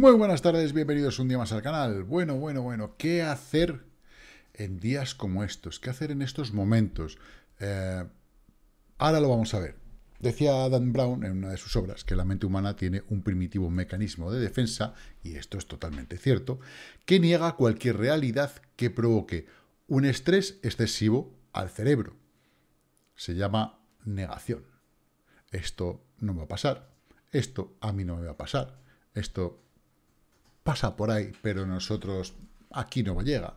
Muy buenas tardes, bienvenidos un día más al canal. Bueno, bueno, bueno, ¿qué hacer en días como estos? ¿Qué hacer en estos momentos? Eh, ahora lo vamos a ver. Decía Adam Brown en una de sus obras que la mente humana tiene un primitivo mecanismo de defensa, y esto es totalmente cierto, que niega cualquier realidad que provoque un estrés excesivo al cerebro. Se llama negación. Esto no me va a pasar, esto a mí no me va a pasar, esto pasa por ahí, pero nosotros aquí no llega.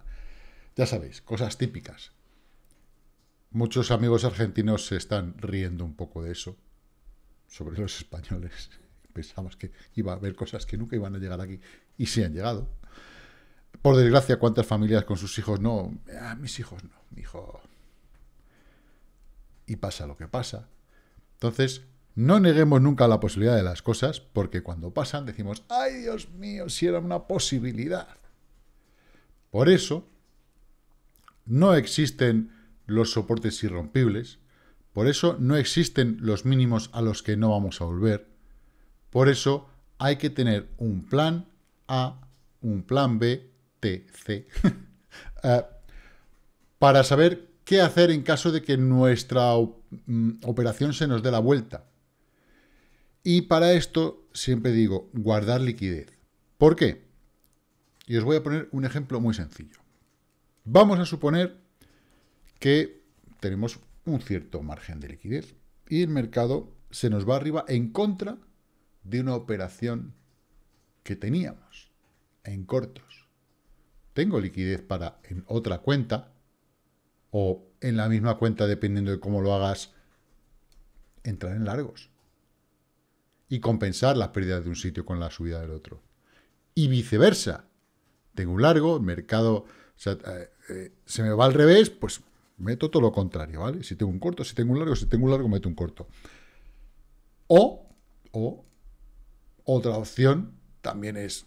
Ya sabéis, cosas típicas. Muchos amigos argentinos se están riendo un poco de eso, sobre los españoles. Pensamos que iba a haber cosas que nunca iban a llegar aquí, y sí han llegado. Por desgracia, ¿cuántas familias con sus hijos no? Ah, mis hijos no, mi hijo... Y pasa lo que pasa. Entonces, no neguemos nunca la posibilidad de las cosas, porque cuando pasan decimos, ¡ay, Dios mío, si era una posibilidad! Por eso, no existen los soportes irrompibles, por eso no existen los mínimos a los que no vamos a volver, por eso hay que tener un plan A, un plan B, T, C, eh, para saber qué hacer en caso de que nuestra mm, operación se nos dé la vuelta. Y para esto siempre digo, guardar liquidez. ¿Por qué? Y os voy a poner un ejemplo muy sencillo. Vamos a suponer que tenemos un cierto margen de liquidez y el mercado se nos va arriba en contra de una operación que teníamos en cortos. Tengo liquidez para en otra cuenta o en la misma cuenta, dependiendo de cómo lo hagas, entrar en largos y compensar las pérdidas de un sitio con la subida del otro. Y viceversa. Tengo un largo, el mercado eh, eh, se me va al revés, pues meto todo lo contrario, ¿vale? Si tengo un corto, si tengo un largo, si tengo un largo, meto un corto. O, o otra opción también es,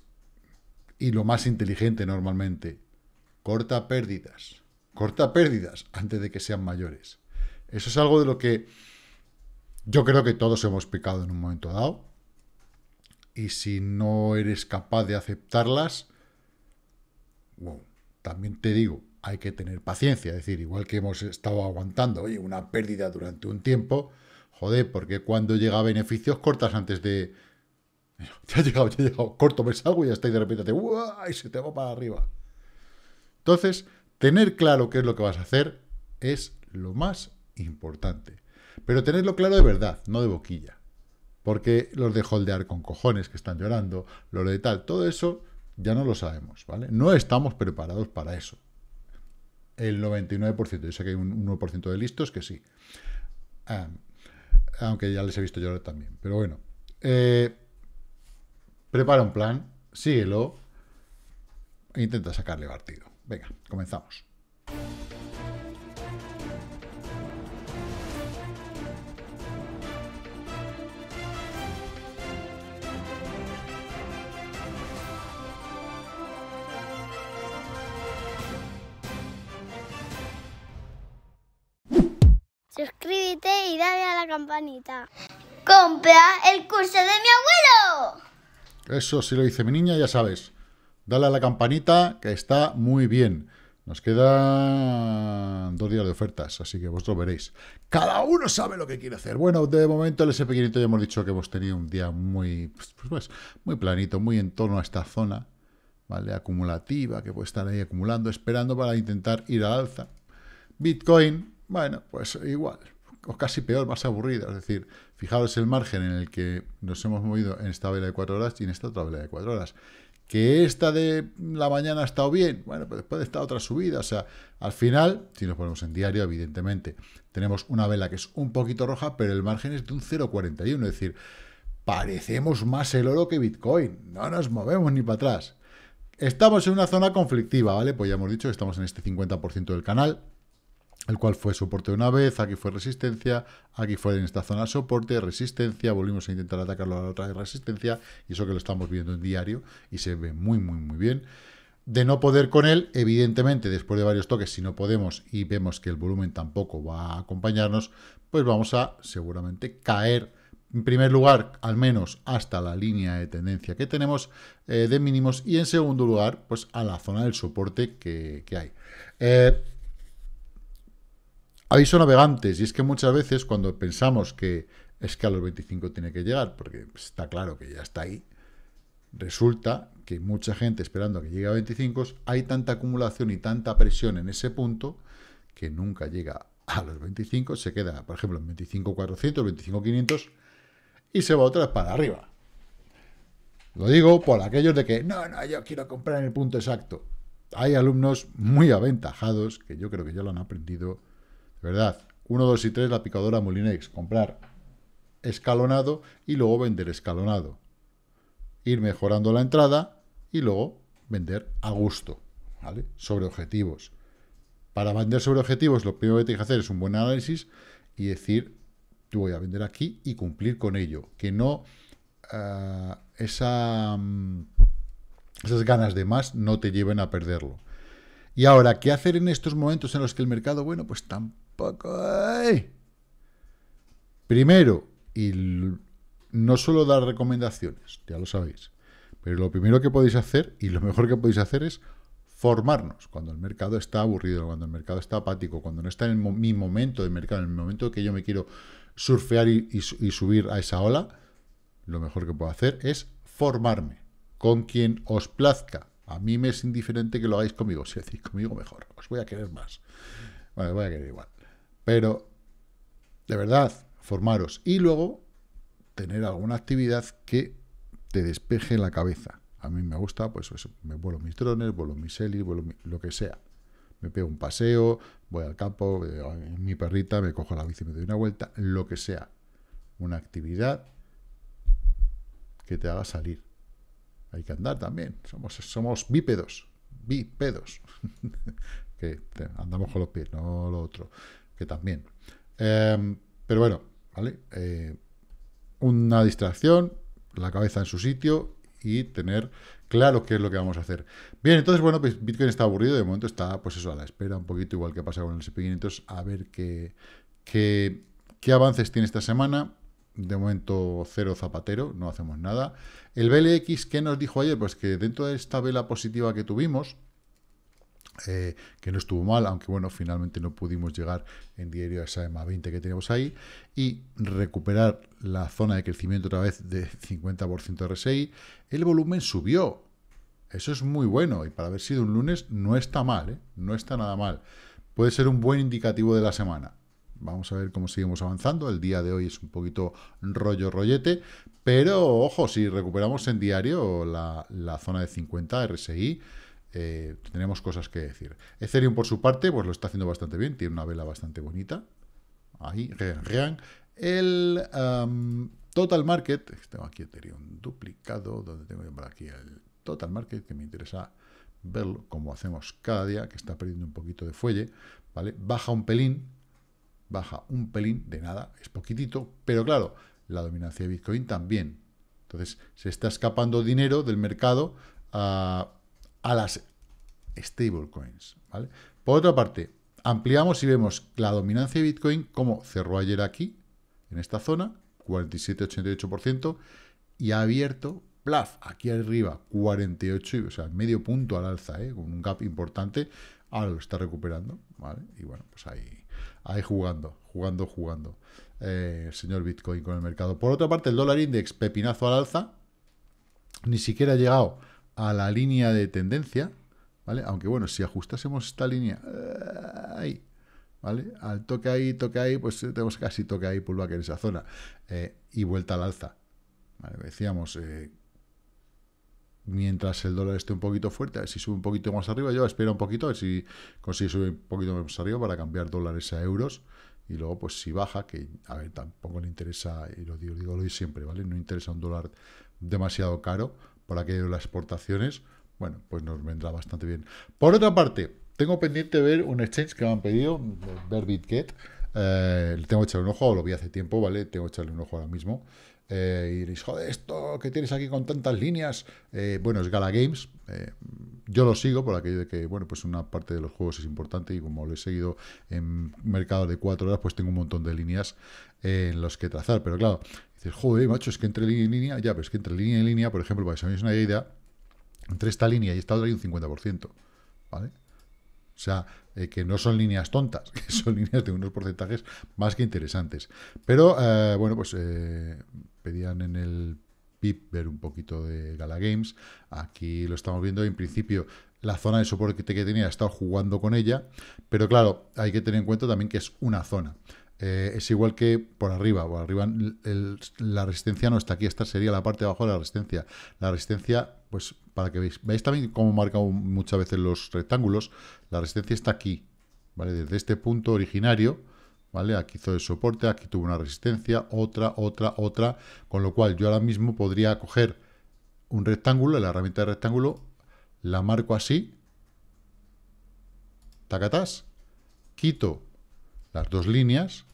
y lo más inteligente normalmente, corta pérdidas. Corta pérdidas antes de que sean mayores. Eso es algo de lo que yo creo que todos hemos pecado en un momento dado. Y si no eres capaz de aceptarlas, también te digo, hay que tener paciencia. Es decir, igual que hemos estado aguantando una pérdida durante un tiempo, joder, porque cuando llega a beneficios cortas antes de... Ya ha llegado, ya ha llegado, corto, me salgo y ya está y de repente te... y se te va para arriba. Entonces, tener claro qué es lo que vas a hacer es lo más importante. Pero tenerlo claro de verdad, no de boquilla. Porque los de holdear con cojones que están llorando, lo de tal, todo eso ya no lo sabemos, ¿vale? No estamos preparados para eso. El 99%, yo sé que hay un 1% de listos que sí. Ah, aunque ya les he visto llorar también. Pero bueno, eh, prepara un plan, síguelo e intenta sacarle partido. Venga, comenzamos. Campanita. ¡Compra el curso de mi abuelo! Eso sí lo dice mi niña, ya sabes. Dale a la campanita, que está muy bien. Nos quedan dos días de ofertas, así que vosotros veréis. Cada uno sabe lo que quiere hacer. Bueno, de momento el SP500 ya hemos dicho que hemos tenido un día muy, pues, pues, muy planito, muy en torno a esta zona, ¿vale? Acumulativa, que puede estar ahí acumulando, esperando para intentar ir al alza. Bitcoin, bueno, pues igual, o casi peor, más aburrida. Es decir, fijaros el margen en el que nos hemos movido en esta vela de cuatro horas y en esta otra vela de cuatro horas. Que esta de la mañana ha estado bien, bueno, pues después de esta otra subida, o sea, al final, si nos ponemos en diario, evidentemente, tenemos una vela que es un poquito roja, pero el margen es de un 0,41, es decir, parecemos más el oro que Bitcoin, no nos movemos ni para atrás. Estamos en una zona conflictiva, ¿vale? Pues ya hemos dicho que estamos en este 50% del canal, el cual fue soporte una vez, aquí fue resistencia, aquí fue en esta zona soporte, resistencia, volvimos a intentar atacarlo a la otra resistencia, y eso que lo estamos viendo en diario, y se ve muy, muy, muy bien. De no poder con él, evidentemente, después de varios toques, si no podemos y vemos que el volumen tampoco va a acompañarnos, pues vamos a seguramente caer en primer lugar, al menos hasta la línea de tendencia que tenemos eh, de mínimos y en segundo lugar, pues a la zona del soporte que, hay. Eh, aviso navegantes, y es que muchas veces cuando pensamos que es que a los 25 tiene que llegar, porque está claro que ya está ahí, resulta que mucha gente esperando que llegue a 25, hay tanta acumulación y tanta presión en ese punto que nunca llega a los 25, se queda, por ejemplo, en 25.400, 25.500 y se va otra vez para arriba. Lo digo por aquellos de que, no, no, yo quiero comprar en el punto exacto. Hay alumnos muy aventajados, que yo creo que ya lo han aprendido, verdad. 1, 2 y 3, la picadora Molinex. Comprar escalonado y luego vender escalonado. Ir mejorando la entrada y luego vender a gusto, ¿vale? Sobre objetivos. Para vender sobre objetivos, lo primero que tienes que hacer es un buen análisis y decir, yo voy a vender aquí y cumplir con ello. Que no uh, esa, um, esas ganas de más no te lleven a perderlo. Y ahora, ¿qué hacer en estos momentos en los que el mercado, bueno, pues tampoco hay? Primero, y no suelo dar recomendaciones, ya lo sabéis, pero lo primero que podéis hacer y lo mejor que podéis hacer es formarnos cuando el mercado está aburrido, cuando el mercado está apático, cuando no está en mi momento de mercado, en el momento que yo me quiero surfear y, subir a esa ola, lo mejor que puedo hacer es formarme con quien os plazca. A mí me es indiferente que lo hagáis conmigo. Si decís conmigo, mejor. Os voy a querer más. Bueno, voy a querer igual. Pero, de verdad, formaros. Y luego, tener alguna actividad que te despeje la cabeza. A mí me gusta, pues eso, me vuelo mis drones, vuelo mis helis, vuelo lo que sea me pego un paseo, voy al campo, mi perrita, me cojo la bici me doy una vuelta, lo que sea. Una actividad que te haga salir. Hay que andar también. Somos, somos bípedos. Bípedos. que andamos con los pies, no lo otro. Que también. Em, pero bueno, ¿vale? Eh, una distracción, la cabeza en su sitio y tener claro qué es lo que vamos a hacer. Bien, entonces, bueno, pues Bitcoin está aburrido, de momento está, pues eso, a la espera, un poquito igual que pasa con el SP500, a ver qué, qué, qué avances tiene esta semana. De momento, cero zapatero, no hacemos nada. El BLX, ¿qué nos dijo ayer? Pues que dentro de esta vela positiva que tuvimos, eh, que no estuvo mal, aunque bueno, finalmente no pudimos llegar en diario a esa EMA 20 que tenemos ahí, y recuperar la zona de crecimiento otra vez de 50% RSI, el volumen subió. Eso es muy bueno, y para haber sido un lunes no está mal, ¿eh? no está nada mal. Puede ser un buen indicativo de la semana. Vamos a ver cómo seguimos avanzando. El día de hoy es un poquito rollo rollete, pero ojo, si recuperamos en diario la, la zona de 50 RSI, eh, tenemos cosas que decir. Ethereum, por su parte, pues lo está haciendo bastante bien, tiene una vela bastante bonita. Ahí, rean, El Total Market, tengo aquí Ethereum duplicado, donde tengo por aquí el Total Market, que me interesa verlo, como hacemos cada día, que está perdiendo un poquito de fuelle, ¿vale? Baja un pelín, baja un pelín de nada, es poquitito, pero claro, la dominancia de Bitcoin también. Entonces, se está escapando dinero del mercado a a las stablecoins. ¿vale? Por otra parte, ampliamos y vemos la dominancia de Bitcoin como cerró ayer aquí, en esta zona, 47-88%, y ha abierto, plaf, aquí arriba, 48, o sea, medio punto al alza, ¿eh? con un gap importante, ahora lo está recuperando, ¿vale? Y bueno, pues ahí, ahí jugando, jugando, jugando, eh, señor Bitcoin con el mercado. Por otra parte, el dólar index, pepinazo al alza, ni siquiera ha llegado a la línea de tendencia, ¿vale? Aunque bueno, si ajustásemos esta línea eh, ahí, ¿vale? Al toque ahí, toque ahí, pues tenemos casi toque ahí, pullback en esa zona eh, y vuelta al alza. Decíamos, eh, mientras el dólar esté un poquito fuerte, a ver si sube un poquito más arriba, yo espero un poquito, a ver si consigue subir un poquito más arriba para cambiar dólares a euros. Y luego, pues si baja, que a ver, tampoco le interesa, y lo digo, digo lo siempre, ¿vale? No interesa un dólar demasiado caro, por aquello de las exportaciones, bueno, pues nos vendrá bastante bien. Por otra parte, tengo pendiente ver un exchange que me han pedido, ver BitGet. Eh, tengo que echarle un ojo, lo vi hace tiempo, ¿vale? Tengo que echarle un ojo ahora mismo. eh, y diréis, joder, esto que tienes aquí con tantas líneas. Eh, bueno, es Gala Games. Yo lo sigo por aquello de que, bueno, pues una parte de los juegos es importante y como lo he seguido en mercado de cuatro horas, pues tengo un montón de líneas en los que trazar. Pero claro, dices, joder, macho, es que entre línea y línea, ya, pero es que entre línea y línea, por ejemplo, para que os una idea, entre esta línea y esta otra hay un 50%, ¿vale? O sea, eh, que no son líneas tontas, que son líneas de unos porcentajes más que interesantes. Pero, eh, bueno, pues eh, pedían en el PIP ver un poquito de Gala Games. Aquí lo estamos viendo. En principio, la zona de soporte que tenía, he estado jugando con ella. Pero claro, hay que tener en cuenta también que es una zona. Es igual que por arriba, por arriba la resistencia no está aquí, esta sería la parte de abajo de la resistencia. La resistencia, pues para que veáis, veis también cómo marca muchas veces los rectángulos, la resistencia está aquí, ¿vale? Desde este punto originario, ¿vale? Aquí hizo el soporte, aquí tuvo una resistencia, otra, otra, otra, con lo cual yo ahora mismo podría coger un rectángulo, la herramienta de rectángulo, la marco así, tacatas, quito las dos líneas,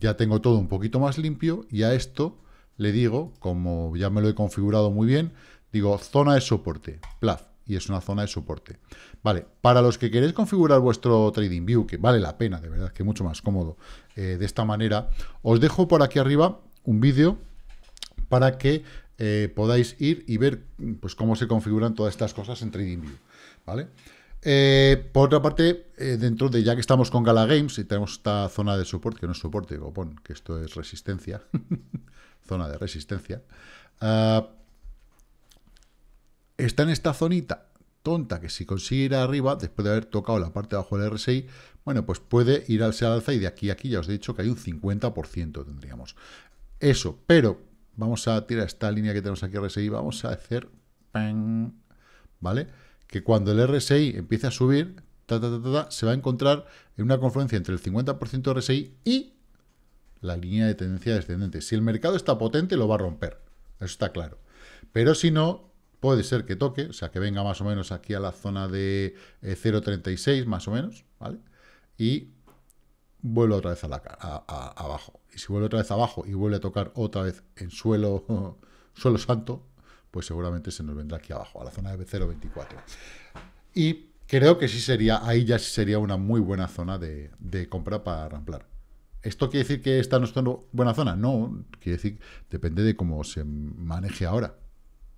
ya tengo todo un poquito más limpio y a esto le digo, como ya me lo he configurado muy bien, Digo, zona de soporte, plaf, y es una zona de soporte. Vale, para los que queréis configurar vuestro TradingView, que vale la pena, de verdad, que es mucho más cómodo eh, de esta manera, os dejo por aquí arriba un vídeo para que eh, podáis ir y ver pues, cómo se configuran todas estas cosas en TradingView, ¿vale? Eh, por otra parte, dentro de ya que estamos con Gala Games y tenemos esta zona de soporte, que no es soporte, pon, que esto es resistencia, zona de resistencia, ah, está en esta zonita tonta que si consigue ir arriba, después de haber tocado la parte de abajo del RSI, bueno, pues puede ir al alza y de aquí a aquí ya os he dicho que hay un 50% tendríamos. Eso, pero vamos a tirar esta línea que tenemos aquí RSI, vamos a hacer, ¿vale? Que cuando el RSI empiece a subir, se va a encontrar en una confluencia entre el 50% de RSI y la línea de tendencia descendente. Si el mercado está potente, lo va a romper. Eso está claro. Pero si no, puede ser que toque, o sea, que venga más o menos aquí a la zona de 0.36, eh, más o menos, ¿vale? Y vuelve otra vez a la, abajo. Y si vuelve otra vez abajo y vuelve a tocar otra vez en suelo, suelo santo, pues seguramente se nos vendrá aquí abajo, a la zona de 0.24. Y creo que sí sería, ahí ya sería una muy buena zona de, de compra para ramplar. ¿Esto quiere decir que esta no es una buena zona? No, quiere decir, depende de cómo se maneje ahora,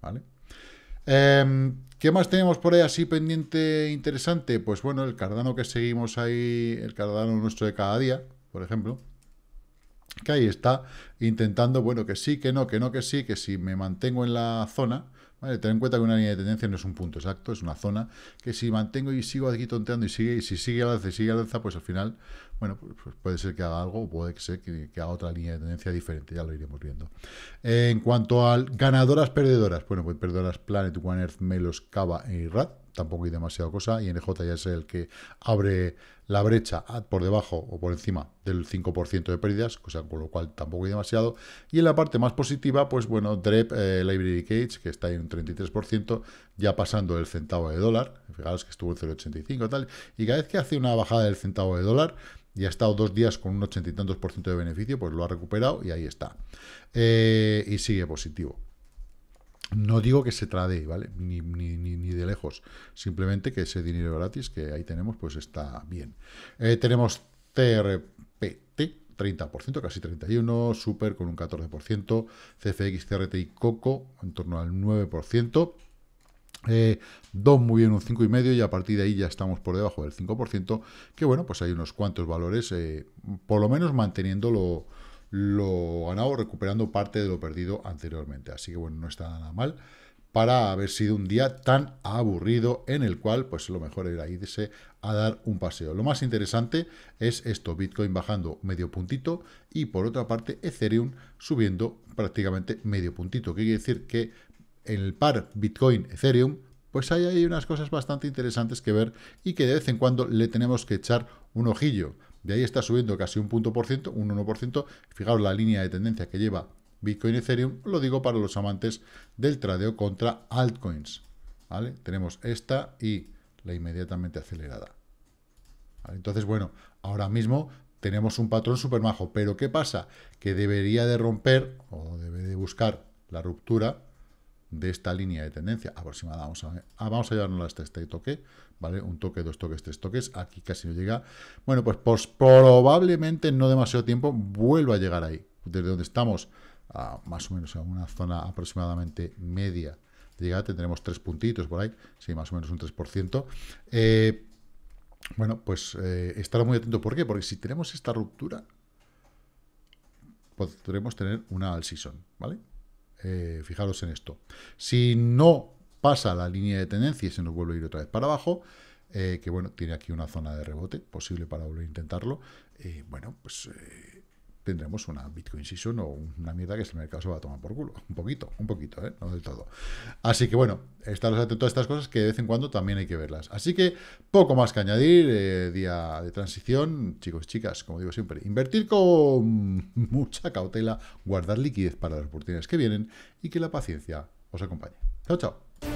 ¿vale? Em, ¿Qué más tenemos por ahí así pendiente interesante? Pues bueno, el Cardano que seguimos ahí, el Cardano nuestro de cada día, por ejemplo, que ahí está intentando, bueno, que sí, que no, que no, que sí, que si me mantengo en la zona, ¿vale? Ten en cuenta que una línea de tendencia no es un punto exacto, es una zona que si mantengo y sigo aquí tonteando y sigue, y si sigue al alza y sigue al alza, pues al final, bueno, pues, pues puede ser que haga algo o puede ser que, haga otra línea de tendencia diferente, ya lo iremos viendo. en cuanto a ganadoras, perdedoras, bueno, pues perdedoras Planet, One Earth, Melos, Cava y RAT, tampoco hay demasiada cosa, y NJ ya es el que abre la brecha por debajo o por encima del 5% de pérdidas, cosa con lo cual tampoco hay demasiado, y en la parte más positiva, pues bueno, DREP eh, Library Cage, que está en un 33%, ya pasando el centavo de dólar, fijaros que estuvo en 0,85 y tal, y cada vez que hace una bajada del centavo de dólar, y ha estado dos días con un ochenta y tantos por ciento de beneficio, pues lo ha recuperado y ahí está. Eh, y sigue positivo. No digo que se trade, ¿vale? Ni, ni, de lejos. Simplemente que ese dinero gratis que ahí tenemos, pues está bien. Eh, tenemos TRPT, 30%, casi 31%, Super con un 14%, CFX, CRT y Coco en torno al 9%. Eh, DOM muy bien un 5,5% y a partir de ahí ya estamos por debajo del 5%, que bueno, pues hay unos cuantos valores, eh, por lo menos manteniendo lo, lo ganado recuperando parte de lo perdido anteriormente. Así que bueno, no está nada mal para haber sido un día tan aburrido en el cual pues lo mejor era irse a dar un paseo. Lo más interesante es esto, Bitcoin bajando medio puntito y por otra parte Ethereum subiendo prácticamente medio puntito. ¿Qué quiere decir? Que en el par Bitcoin-Ethereum pues hay ahí unas cosas bastante interesantes que ver y que de vez en cuando le tenemos que echar un ojillo. De ahí está subiendo casi un punto por ciento, un 1%. Fijaos la línea de tendencia que lleva Bitcoin y Ethereum, lo digo para los amantes del tradeo contra altcoins. ¿vale? Tenemos esta y la inmediatamente acelerada. Entonces, bueno, ahora mismo tenemos un patrón súper majo. Pero ¿qué pasa? Que debería de romper o debe de buscar la ruptura de esta línea de tendencia aproximada. Vamos a, ah, vamos a llevarnos hasta este toque, ¿vale? Un toque, dos toques, tres toques. Aquí casi no llega. Bueno, pues, pues probablemente no demasiado tiempo vuelva a llegar ahí. Desde donde estamos, a más o menos a una zona aproximadamente media de llegada, tendremos tres puntitos por ahí, sí, más o menos un 3%. Eh, bueno, pues eh, estar muy atento. ¿Por qué? Porque si tenemos esta ruptura, podremos tener una all season, ¿vale? Eh, fijaros en esto. Si no pasa la línea de tendencia y se nos vuelve a ir otra vez para abajo, eh, que bueno, tiene aquí una zona de rebote posible para volver a intentarlo, bueno, pues tendremos una Bitcoin Season o una mierda que el mercado se va a tomar por culo. Un poquito, un poquito, ¿eh? no del todo. Así que bueno, estaros atentos a estas cosas que de vez en cuando también hay que verlas. Así que poco más que añadir, eh, día de transición, chicos chicas, como digo siempre, invertir con mucha cautela, guardar liquidez para las oportunidades que vienen y que la paciencia os acompañe. Chao, chao.